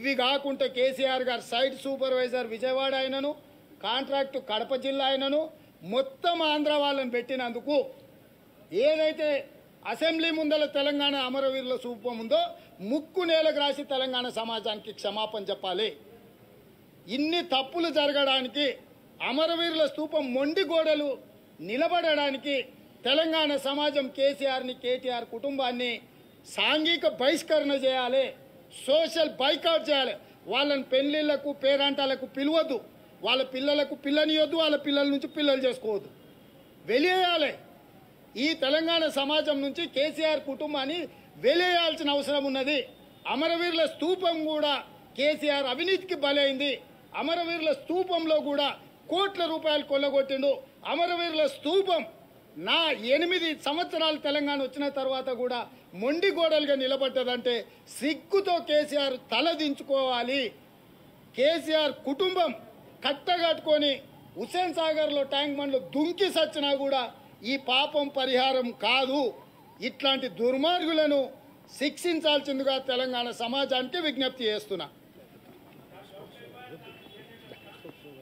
ఇవి కాకుండా కేసీఆర్ గారు సైట్ సూపర్వైజర్ విజయవాడ ఆయనను కాంట్రాక్టు కడప జిల్లా ఆయనను మొత్తం ఆంధ్ర వాళ్ళని పెట్టినందుకు ఏదైతే అసెంబ్లీ ముందల తెలంగాణ అమరవీరుల సూపం ఉందో ముక్కు నేలకు రాసి తెలంగాణ సమాజానికి క్షమాపణ చెప్పాలి. ఇన్ని తప్పులు జరగడానికి అమరవీరుల స్థూపం మొండి గోడలు నిలబడడానికి తెలంగాణ సమాజం కేసీఆర్ని కేటీఆర్ కుటుంబాన్ని సాంఘిక బహిష్కరణ చేయాలి. సోషల్ బైకౌట్ చేయాలి. వాళ్ళని పెళ్ళిళ్ళకు పేరంటాలకు పిలవద్దు. వాళ్ళ పిల్లలకు పిల్లనియొద్దు వాళ్ళ పిల్లల నుంచి పిల్లలు చేసుకోవద్దు. వెలివేయాలి. ఈ తెలంగాణ సమాజం నుంచి కేసీఆర్ కుటుంబాన్ని వెలియాల్సిన అవసరం ఉన్నది. అమరవీరుల స్తూపం కూడా కేసీఆర్ అవినీతికి బలైంది. అమరవీరుల స్తూపంలో కూడా కోట్ల రూపాయలు కొల్లగొట్టిండు. అమరవీరుల స్తూపం నా ఎనిమిది సంవత్సరాలు తెలంగాణ వచ్చిన తర్వాత కూడా మొండి గోడలుగా నిలబడ్డదంటే సిగ్గుతో కేసీఆర్ తలదించుకోవాలి కేసీఆర్ కుటుంబం కట్టగట్టుకొని హుస్సేన్ సాగర్లో ట్యాంక్ బండ్లు దుంకి సచ్చినా కూడా ఈ పాపం పరిహారం కాదు. ఇట్లాంటి దుర్మార్గులను శిక్షించాల్సిందిగా తెలంగాణ సమాజానికి విజ్ఞప్తి చేస్తున్నా.